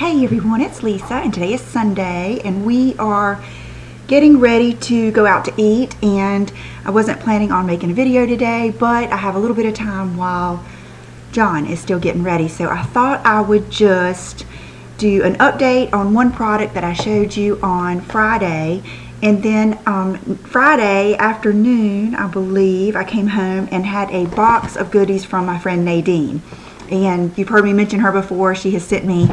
Hey everyone, it's Lisa and today is Sunday and we are getting ready to go out to eat and I wasn't planning on making a video today but I have a little bit of time while John is still getting ready so I thought I would just do an update on one product that I showed you on Friday and then um, Friday afternoon I believe I came home and had a box of goodies from my friend Nadine and you've heard me mention her before she has sent me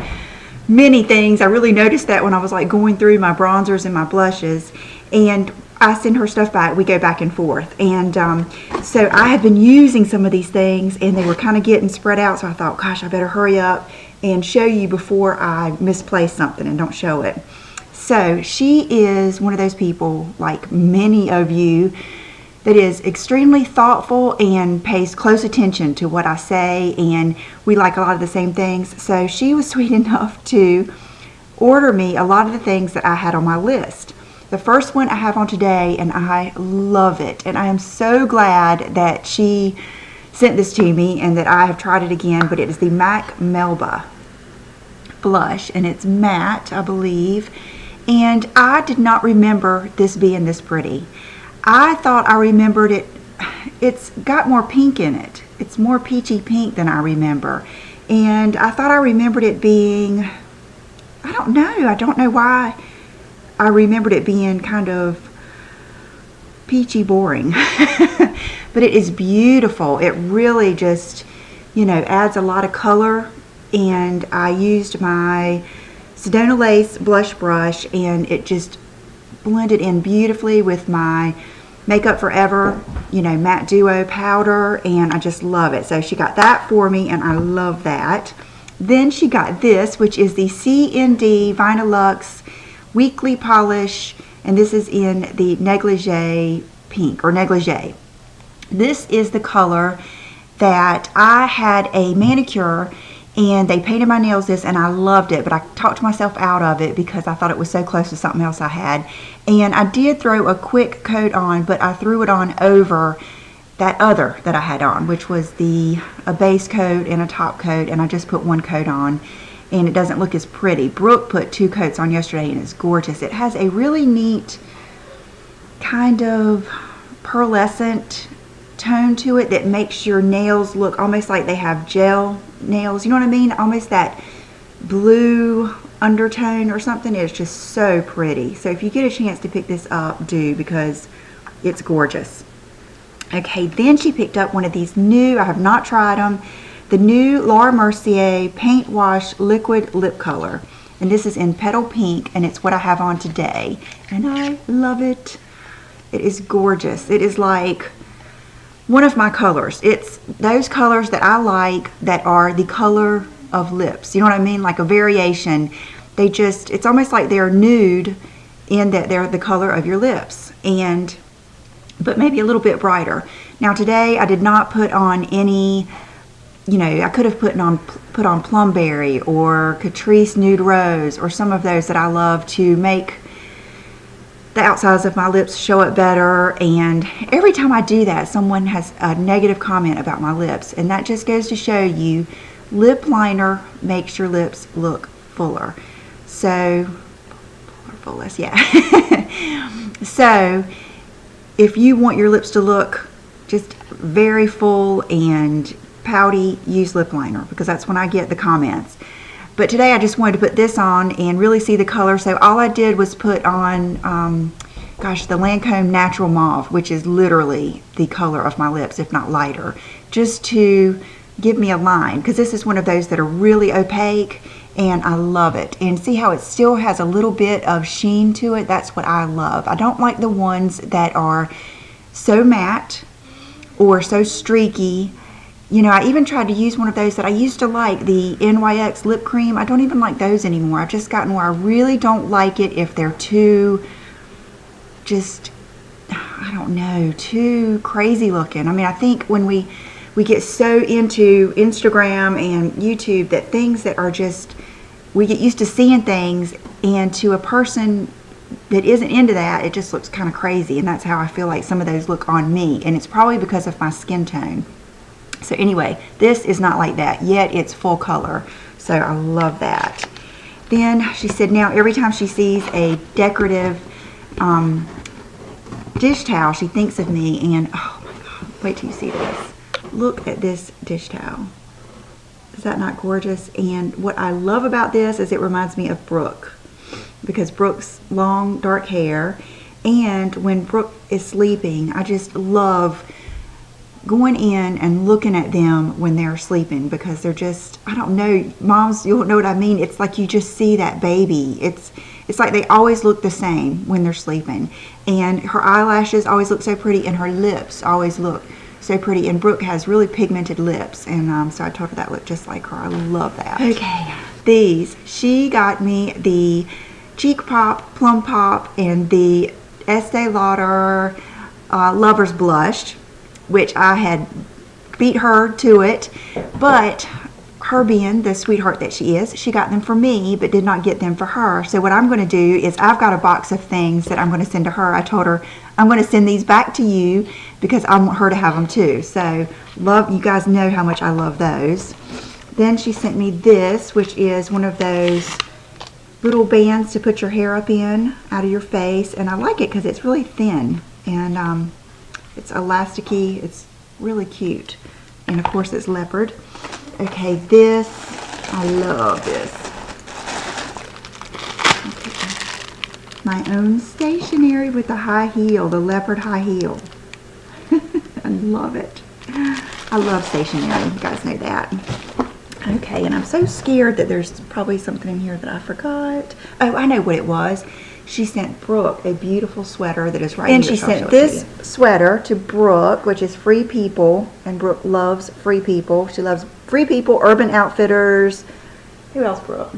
many things. I really noticed that when I was like going through my bronzers and my blushes. And I send her stuff back. We go back and forth. And um, so I have been using some of these things and they were kind of getting spread out. So I thought, gosh, I better hurry up and show you before I misplace something and don't show it. So she is one of those people, like many of you, that is extremely thoughtful and pays close attention to what I say, and we like a lot of the same things. So she was sweet enough to order me a lot of the things that I had on my list. The first one I have on today, and I love it, and I am so glad that she sent this to me and that I have tried it again, but it is the MAC Melba blush, and it's matte, I believe, and I did not remember this being this pretty. I thought I remembered it. It's got more pink in it. It's more peachy pink than I remember. And I thought I remembered it being, I don't know. I don't know why I remembered it being kind of peachy boring. but it is beautiful. It really just, you know, adds a lot of color. And I used my Sedona Lace blush brush and it just blended in beautifully with my Makeup Forever, you know, matte duo powder, and I just love it. So she got that for me, and I love that. Then she got this, which is the CND Vinylux Weekly Polish, and this is in the Negligee Pink, or Negligee. This is the color that I had a manicure and they painted my nails this and I loved it but I talked myself out of it because I thought it was so close to something else I had and I did throw a quick coat on but I threw it on over that other that I had on which was the a base coat and a top coat and I just put one coat on and it doesn't look as pretty. Brooke put two coats on yesterday and it's gorgeous. It has a really neat kind of pearlescent tone to it that makes your nails look almost like they have gel nails. You know what I mean? Almost that blue undertone or something. It's just so pretty. So if you get a chance to pick this up, do because it's gorgeous. Okay, then she picked up one of these new, I have not tried them, the new Laura Mercier Paint Wash Liquid Lip Color. And this is in Petal Pink, and it's what I have on today. And I love it. It is gorgeous. It is like one of my colors. It's those colors that I like that are the color of lips. You know what I mean? Like a variation. They just, it's almost like they're nude in that they're the color of your lips. And, but maybe a little bit brighter. Now today I did not put on any, you know, I could have put on put on Plumberry or Catrice Nude Rose or some of those that I love to make the outsides of my lips show up better and every time I do that someone has a negative comment about my lips and that just goes to show you lip liner makes your lips look fuller. So fuller, fullest yeah. So if you want your lips to look just very full and pouty use lip liner because that's when I get the comments but today I just wanted to put this on and really see the color. So all I did was put on, um, gosh, the Lancome Natural Mauve, which is literally the color of my lips, if not lighter, just to give me a line. Because this is one of those that are really opaque and I love it. And see how it still has a little bit of sheen to it? That's what I love. I don't like the ones that are so matte or so streaky you know, I even tried to use one of those that I used to like, the NYX lip cream. I don't even like those anymore. I've just gotten where I really don't like it if they're too, just, I don't know, too crazy looking. I mean, I think when we, we get so into Instagram and YouTube that things that are just, we get used to seeing things and to a person that isn't into that, it just looks kind of crazy. And that's how I feel like some of those look on me. And it's probably because of my skin tone. So anyway, this is not like that, yet it's full color. So I love that. Then she said now every time she sees a decorative um, dish towel, she thinks of me. And oh my God, wait till you see this. Look at this dish towel. Is that not gorgeous? And what I love about this is it reminds me of Brooke because Brooke's long dark hair and when Brooke is sleeping, I just love going in and looking at them when they're sleeping because they're just I don't know moms you'll know what I mean. It's like you just see that baby. It's it's like they always look the same when they're sleeping. And her eyelashes always look so pretty and her lips always look so pretty. And Brooke has really pigmented lips. And um, so I told her that looked just like her. I love that. Okay. These she got me the cheek pop plum pop and the Estee Lauder uh, Lover's Blush, which I had beat her to it, but her being the sweetheart that she is, she got them for me, but did not get them for her. So what I'm going to do is I've got a box of things that I'm going to send to her. I told her I'm going to send these back to you because I want her to have them too. So love, you guys know how much I love those. Then she sent me this, which is one of those little bands to put your hair up in out of your face and I like it because it's really thin and um, it's elasticy. It's really cute. And of course it's leopard. Okay this I love this. My own stationery with the high heel the leopard high heel. I love it. I love stationery. You guys know that. Okay, and I'm so scared that there's probably something in here that I forgot. Oh, I know what it was. She sent Brooke a beautiful sweater that is right And she sent this to sweater to Brooke, which is Free People. And Brooke loves Free People. She loves Free People, Urban Outfitters. Who else, Brooke?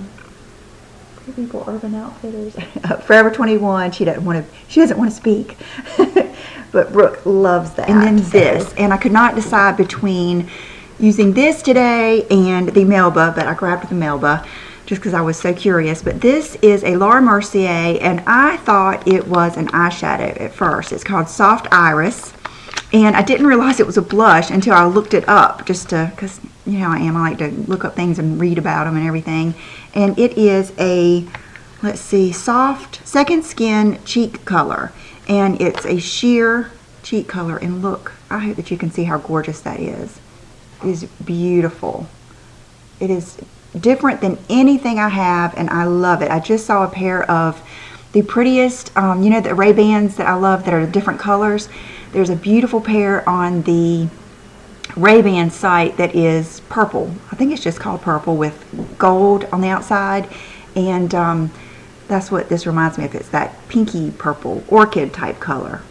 Free People, Urban Outfitters. Uh, Forever 21. She doesn't want to. She doesn't want to speak. but Brooke loves that. And then this. And I could not decide between using this today and the Melba, but I grabbed the Melba just because I was so curious. But this is a Laura Mercier, and I thought it was an eyeshadow at first. It's called Soft Iris, and I didn't realize it was a blush until I looked it up, just to, because you know I am, I like to look up things and read about them and everything. And it is a, let's see, soft second skin cheek color, and it's a sheer cheek color. And look, I hope that you can see how gorgeous that is. It is beautiful. It is different than anything I have and I love it. I just saw a pair of the prettiest, um, you know, the Ray-Bans that I love that are different colors. There's a beautiful pair on the Ray-Ban site that is purple. I think it's just called purple with gold on the outside. And um, that's what this reminds me of. It's that pinky purple orchid type color.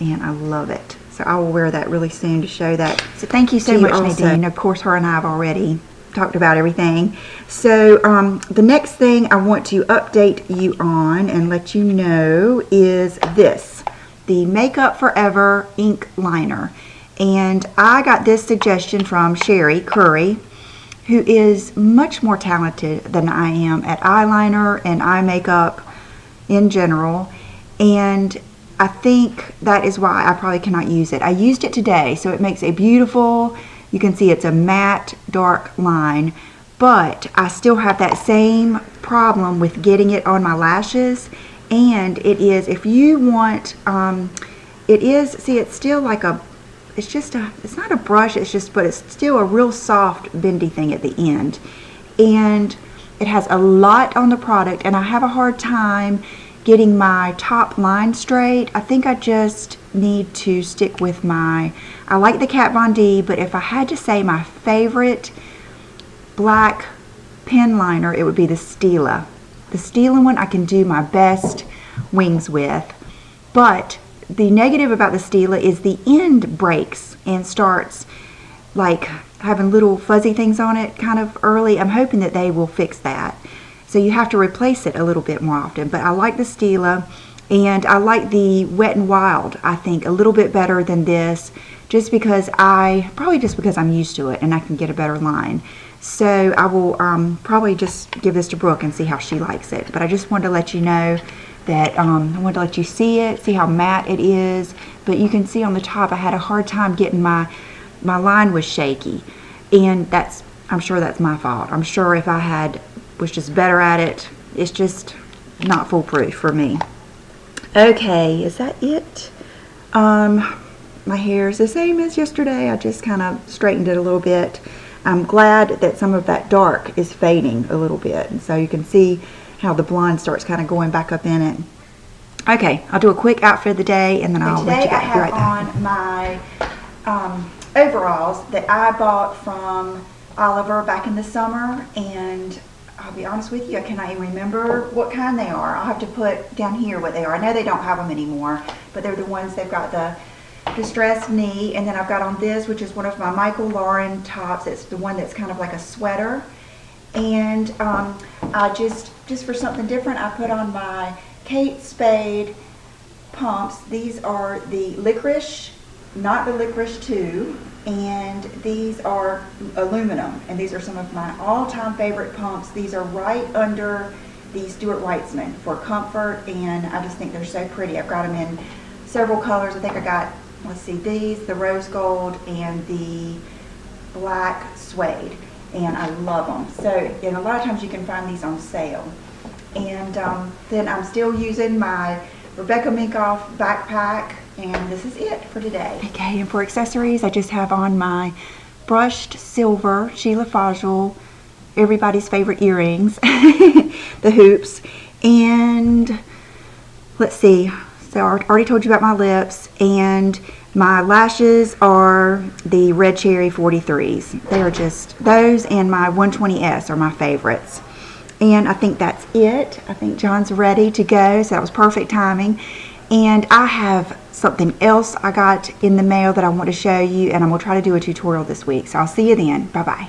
And I love it. So I will wear that really soon to show that. So thank you so much, also. Nadine. Of course, her and I have already talked about everything. So um, the next thing I want to update you on and let you know is this, the Makeup Forever ink liner. And I got this suggestion from Sherry Curry, who is much more talented than I am at eyeliner and eye makeup in general. And I think that is why I probably cannot use it. I used it today, so it makes a beautiful, you can see it's a matte dark line, but I still have that same problem with getting it on my lashes. And it is, if you want, um, it is, see it's still like a, it's just a, it's not a brush, it's just, but it's still a real soft bendy thing at the end. And it has a lot on the product and I have a hard time getting my top line straight, I think I just need to stick with my, I like the Kat Von D, but if I had to say my favorite black pen liner, it would be the Stila. The Stila one I can do my best wings with, but the negative about the Stila is the end breaks and starts like having little fuzzy things on it kind of early. I'm hoping that they will fix that. So you have to replace it a little bit more often. But I like the Stila and I like the Wet n Wild, I think, a little bit better than this just because I, probably just because I'm used to it and I can get a better line. So I will um, probably just give this to Brooke and see how she likes it. But I just wanted to let you know that um, I wanted to let you see it, see how matte it is. But you can see on the top I had a hard time getting my, my line was shaky. And that's, I'm sure that's my fault. I'm sure if I had was just better at it. It's just not foolproof for me. Okay, is that it? Um, my hair is the same as yesterday. I just kind of straightened it a little bit. I'm glad that some of that dark is fading a little bit. And so you can see how the blonde starts kind of going back up in it. Okay, I'll do a quick outfit of the day and then I'll today let you I be right have on my um, overalls that I bought from Oliver back in the summer, and I'll be honest with you, I cannot even remember what kind they are. I'll have to put down here what they are. I know they don't have them anymore, but they're the ones they've got the distressed knee, and then I've got on this, which is one of my Michael Lauren tops. It's the one that's kind of like a sweater, and um, I just just for something different, I put on my Kate Spade pumps. These are the licorice, not the licorice two, and these are aluminum. And these are some of my all-time favorite pumps. These are right under the Stuart Weitzman for comfort, and I just think they're so pretty. I've got them in several colors. I think I got, let's see, these, the rose gold, and the black suede, and I love them. So, and a lot of times you can find these on sale. And um, then I'm still using my Rebecca Minkoff backpack, and this is it for today. Okay, and for accessories, I just have on my brushed silver Sheila Fajl, everybody's favorite earrings, the hoops, and let's see. So I already told you about my lips, and my lashes are the Red Cherry 43s. They are just those, and my 120S are my favorites. And I think that's it. I think John's ready to go, so that was perfect timing. And I have something else I got in the mail that I want to show you, and I'm going to try to do a tutorial this week. So I'll see you then. Bye-bye.